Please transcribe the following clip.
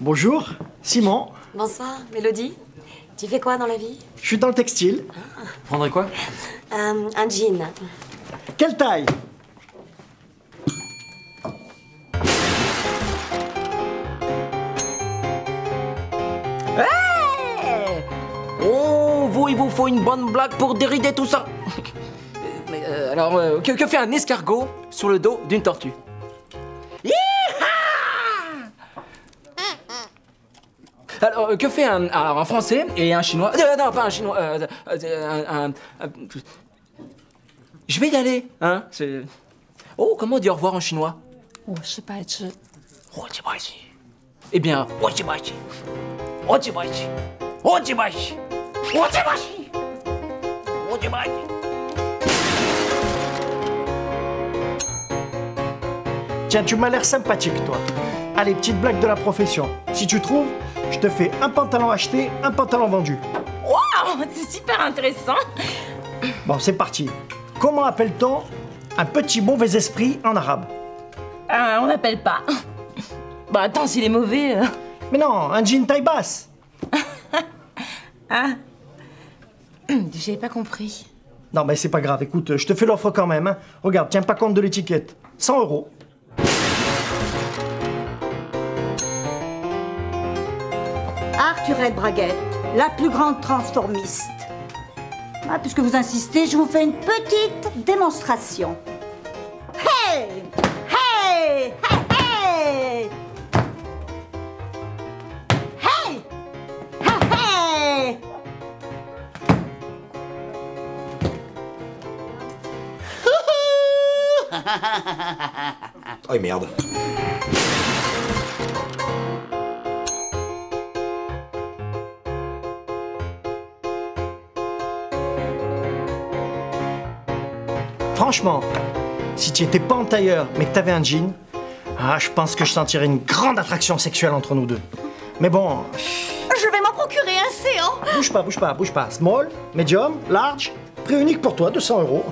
Bonjour, Simon. Bonsoir, Mélodie. Tu fais quoi dans la vie? Je suis dans le textile. Ah. Quoi? Euh, un jean. Quelle taille? Oh, vous, il vous faut une bonne blague pour dérider tout ça euh, alors, euh, que, fait un escargot sur le dos d'une tortue Alors, euh, que fait un, alors, un français et un chinois Non, pas un chinois, un, Je vais y aller, hein Oh, comment on dit au revoir en chinois Eh bien, Tiens, tu m'as l'air sympathique, toi. Allez, petite blague de la profession. Si tu trouves, je te fais un pantalon acheté, un pantalon vendu. Waouh, c'est super intéressant. Bon, c'est parti. Comment appelle-t-on un petit mauvais esprit en arabe Ah, on n'appelle pas. Bah attends, s'il est mauvais. euh. Mais non, un jean taille basse. J'avais pas compris. Non, mais c'est pas grave. Écoute, je te fais l'offre quand même. hein. Regarde, tiens pas compte de l'étiquette. 100 euros. Arthurette Braguette, la plus grande transformiste. Ah, puisque vous insistez, je vous fais une petite démonstration. Hey Hey Hey Hey Hey Hey Oh merde. Franchement, si tu étais pas en tailleur, mais que t'avais un jean, ah, je pense que je sentirais une grande attraction sexuelle entre nous deux. Mais bon, Je vais m'en procurer un séant bouge pas, bouge pas, bouge pas. Small, medium, large, prix unique pour toi, 200 euros.